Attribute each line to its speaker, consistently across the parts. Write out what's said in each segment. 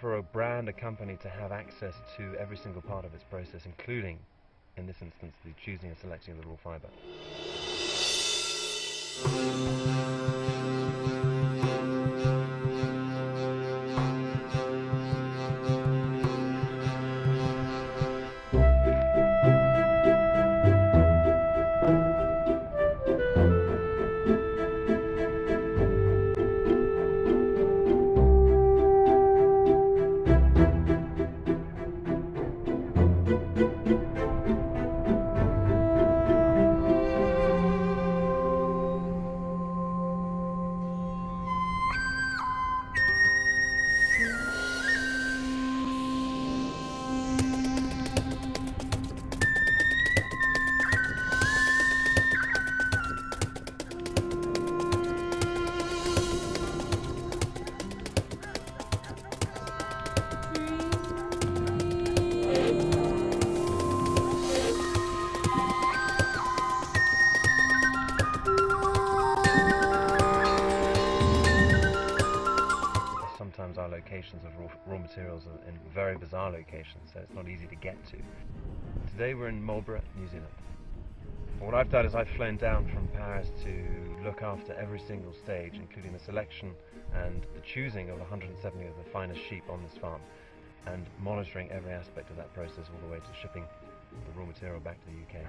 Speaker 1: for a brand, a company, to have access to every single part of its process, including, in this instance, the choosing and selecting of the raw fibre. Sometimes our locations of raw, raw materials are in very bizarre locations, so it's not easy to get to. Today we're in Marlborough, New Zealand. What I've done is I've flown down from Paris to look after every single stage, including the selection and the choosing of 170 of the finest sheep on this farm, and monitoring every aspect of that process all the way to shipping the raw material back to the UK.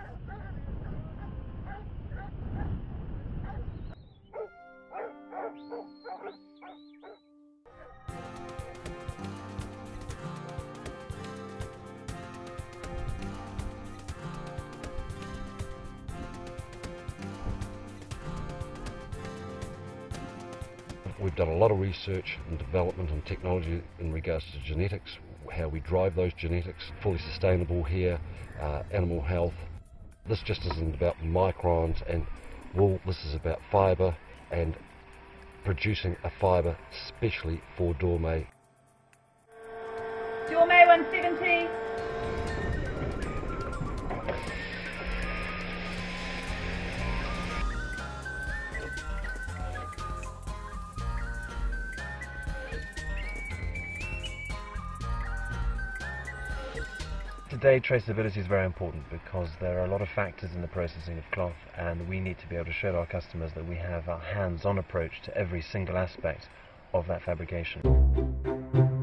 Speaker 2: We've done a lot of research and development and technology in regards to genetics, how we drive those genetics, fully sustainable here, uh, animal health. This just isn't about microns and wool, this is about fibre and producing a fibre specially for Dormeuil.
Speaker 3: Dormeuil 170.
Speaker 1: Today traceability is very important because there are a lot of factors in the processing of cloth and we need to be able to show our customers that we have a hands-on approach to every single aspect of that fabrication.